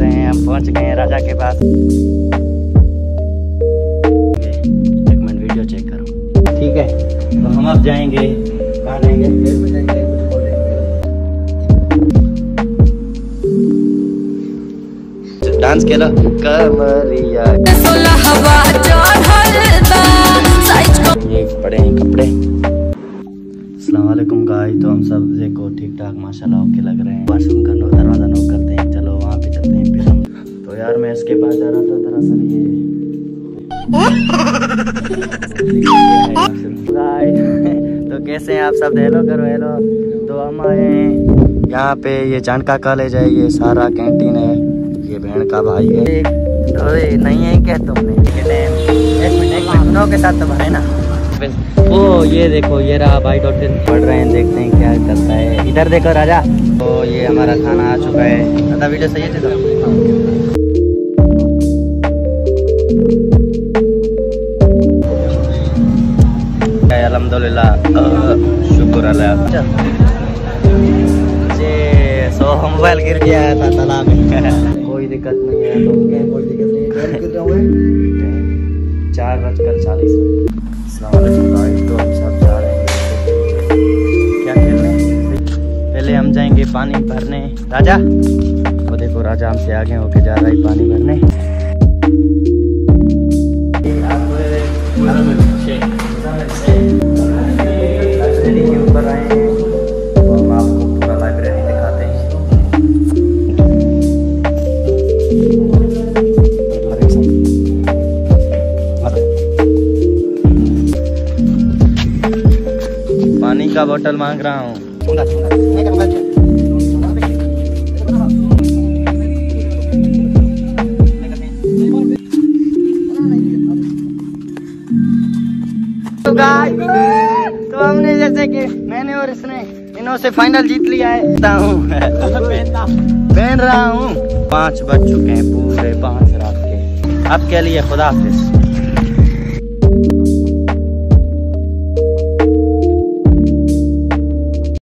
राजा के पास। एक minute video check करो। ठीक है। तो हम अब जाएँगे कहाँ जाएँगे डांस केला कमरिया। ये पड़े हैं कपड़े। अस्सलाम गाइस तो हम सब देखो ठीक ठाक माशाल्लाह ओके लग रहे हैं। वाशरूम का दरवाज़ा यार, मैं इसके पास जा रहा था, दरअसल ये तो कैसे हैं आप सब? हेलो करो हेलो। तो हम आए हैं। यहाँ पे ये जानका कॉलेज है, ये सारा कैंटीन है। ये बहन का भाई है। अरे, नहीं है क्या तुमने? के साथ तो भरे ना। ओ, ये देखो, ये रहा भाई डॉक्टर। पढ़ रहे हैं, देखते हैं क्या करता है। इधर देखो राजा। तो ये हमारा खाना आ चुका है। वीडियो सही है अलहमदुल्ला शुक्र अल्लाह जी सो मोबाइल गिर गया था तालाब में कोई दिक्कत नहीं है तो कोई दिक्कत नहीं है चार बजकर चालीस तो हम सब जा रहे हैं क्या खेलने पहले हम जाएँगे पानी भरने। राजा? वो देखो राजा हमसे आगे होके जा रहा है पानी भरने। पानी का बोतल मांग रहा हूँ। तो गाइस तो हमने जैसे कि मैंने और इसने इन्हों से फाइनल जीत लिया है। हूँ। पहन रहा हूँ। पाँच बज चुके हैं पूरे पाँच रात के। अब के लिए खुदा हाफिज।